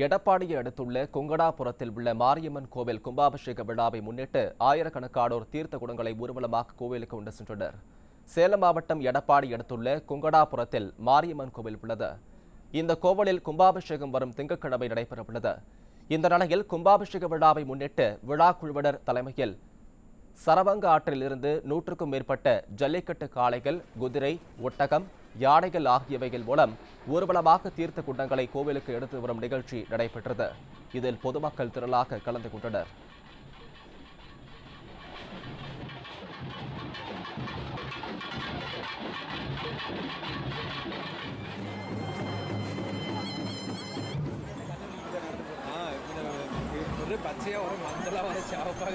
எடப்பாடியை அடுத்துள்ள கொங்கடாபுரத்தில் உள்ள மாரியம்மன் கோவில் கும்பாபிஷேக விழாவை முன்னிட்டு ஆயிரக்கணக்கானோர் தீர்த்த குடங்களை ஊர்வலமாக கோவிலுக்கு கொண்டு சென்றனர். சேலம் மாவட்டம் எடப்பாடி அடுத்துள்ள கொங்கடாபுரத்தில் மாரியம்மன் கோவில் உள்ளது. இந்த கோவிலில் கும்பாபிஷேகம் வரும் திங்கட்கிழமை நடைபெறவுள்ளது. இந்த நிலையில் கும்பாபிஷேக விழாவை முன்னிட்டு விழா குழுவினர் தலைமையில் சரவங்க ஆற்றில் இருந்து நூற்றுக்கும் மேற்பட்ட ஜல்லிக்கட்டு காளைகள் குதிரை ஒட்டகம் யானைகள் ஆகியவைகள் மூலம் ஊர்வலமாக தீர்த்த குண்டங்களை கோவிலுக்கு எடுத்து வரும் நிகழ்ச்சி நடைபெற்றது. இதில் பொதுமக்கள் திரளாக கலந்து கொண்டனர். பச்சையா ஒரு மஞ்சளா ஒரு சிவப்பாக